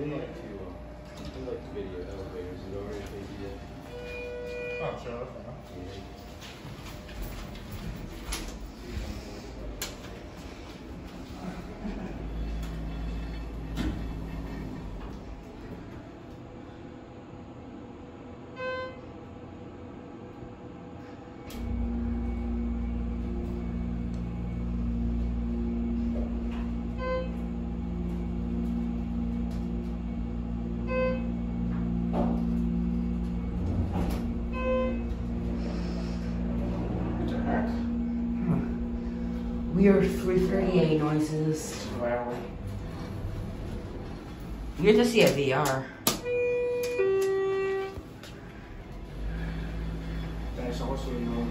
They like to, um, they like to video elevators, is already they do Oh, sure, that's fine. that. Weird 330A noises. Where are we? You have to see a VR. There's also no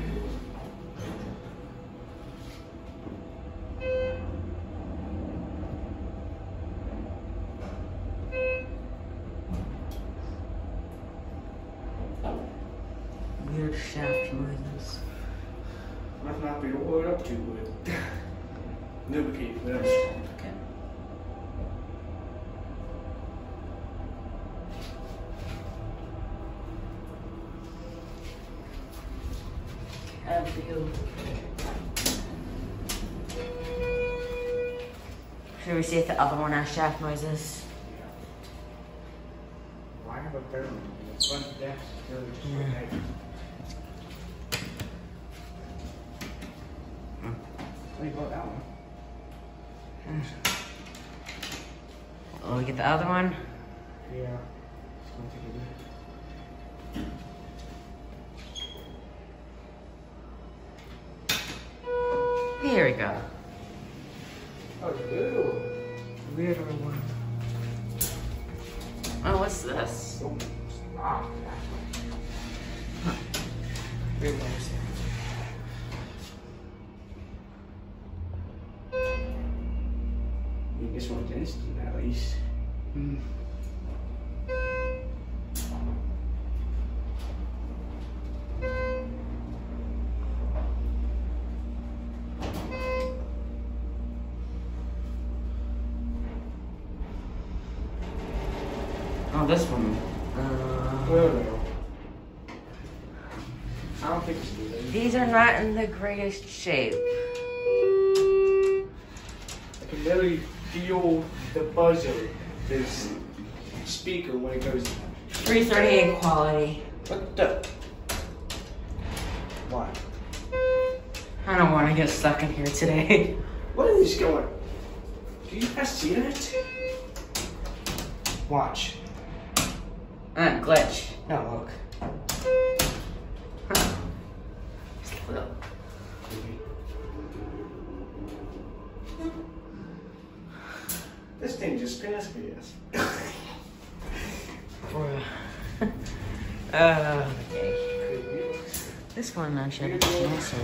Weird shaft noises. Must not be all up to it. Lubricate this. Okay. Cavill. Should we see if the other one has shaft noises? Why have a third one? The front desk. Really just Yeah. What do you bought that one? Will we get the other one? Yeah. Just gonna take a look. Here we go. Oh, ew. Weirder one. Oh, what's this? Ah. This one's instant at least. Hmm. Oh, this one. Uh, I don't think it's good. these are not in the greatest shape. I can literally feel the buzzer, this speaker when it goes. 330A quality. What the? What? I don't want to get stuck in here today. What is going? Do you guys see that? Watch. Uh, glitch. Now look. This thing just passed me. Yes. uh, okay. This one I should have answered.